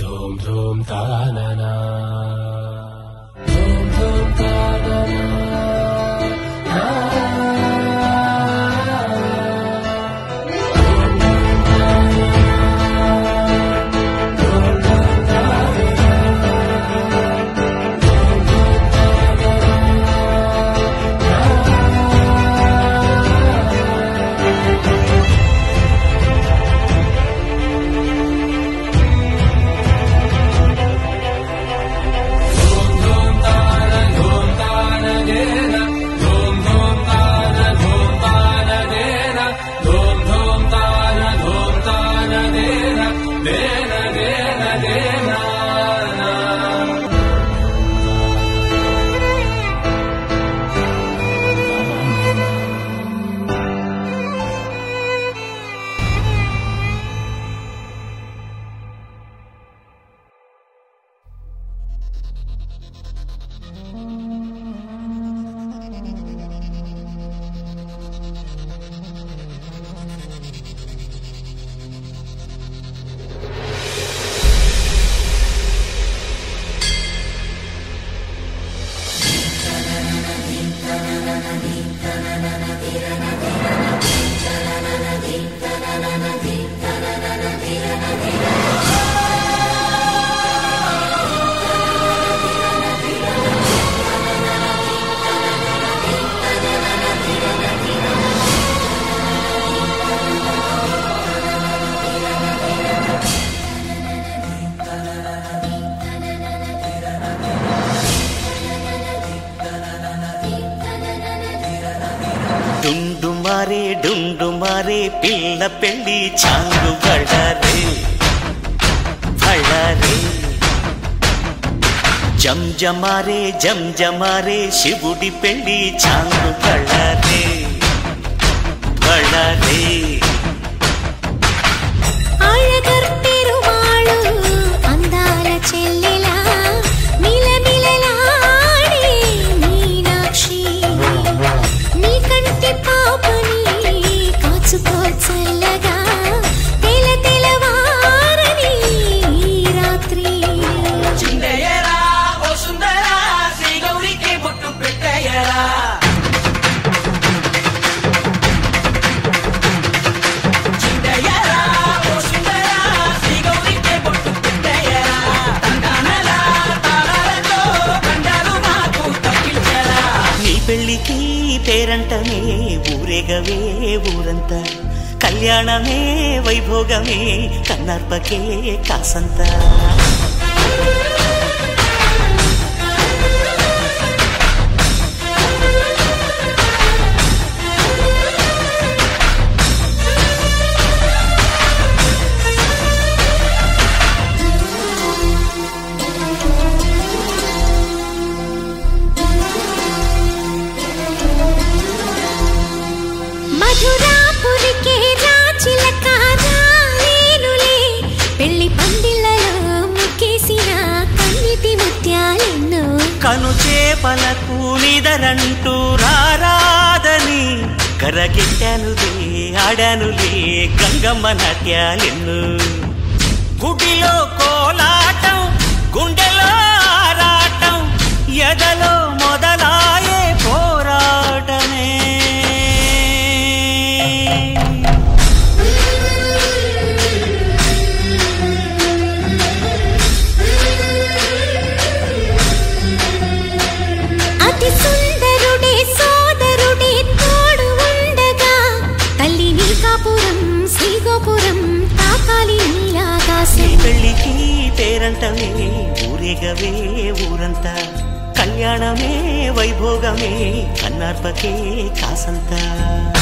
Dum dum da na na. మారే డుండు మారే పిల్ల పెళ్ళి చాంగు బళ్ళారే బళ్ళారే జం జమారే జం జమారే శివుడి పెళ్ళి చాంగు బళ్ళారే బళ్ళారే పేరంటమే ఊరేగవే ఊరంత. కళ్యాణమే వైభోగమే కన్నర్పకే కాసంతా. మధురాపురికే రాచిలక రాలేనులే పెళ్ళి పందిళ్ళలో ముక్కేసిన కన్నిటి ముత్యాలెన్నో. కను చేపలకు నిదరంటూ రారాదని కరగిట్టనులే ఆడానులే గంగమ్మ నాట్యాలెన్ను. గుడిలో పేరంటమే ఊరేగవే ఊరంతా. కళ్యాణమే వైభోగమే కన్నార్పకే కాసంతా.